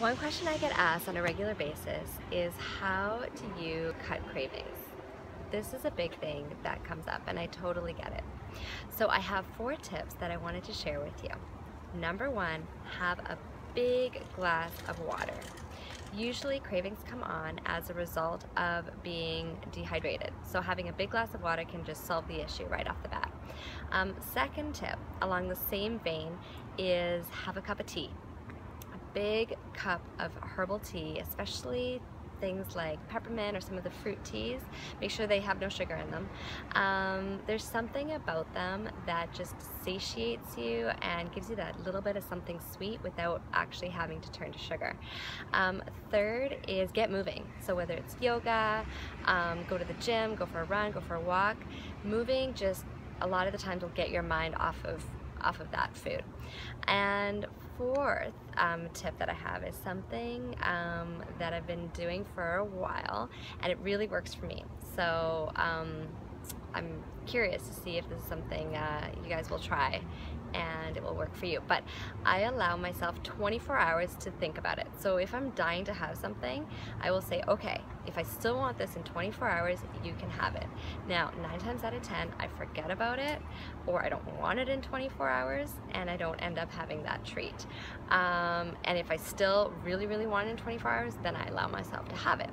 One question I get asked on a regular basis is how do you cut cravings? This is a big thing that comes up and I totally get it. So I have four tips that I wanted to share with you. Number one, have a big glass of water. Usually cravings come on as a result of being dehydrated. So having a big glass of water can just solve the issue right off the bat. Um, second tip, along the same vein, is have a cup of tea. Big cup of herbal tea, especially things like peppermint or some of the fruit teas, make sure they have no sugar in them. Um, there's something about them that just satiates you and gives you that little bit of something sweet without actually having to turn to sugar. Um, third is get moving. So whether it's yoga, um, go to the gym, go for a run, go for a walk, moving just a lot of the times will get your mind off of off of that food. And fourth um, tip that I have is something um, that I've been doing for a while and it really works for me. So um, I'm curious to see if this is something uh, you guys will try and it will work for you. But I allow myself 24 hours to think about it. So if I'm dying to have something, I will say, okay, if I still want this in 24 hours, you can have it. Now, nine times out of 10, I forget about it or I don't want it in 24 hours and I don't end up having that treat. Um, and if I still really, really want it in 24 hours, then I allow myself to have it.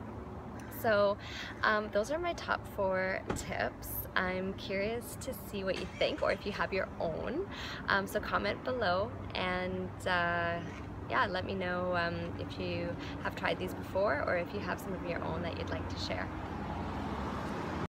So um, those are my top four tips. I'm curious to see what you think or if you have your own. Um, so comment below and uh, yeah, let me know um, if you have tried these before or if you have some of your own that you'd like to share.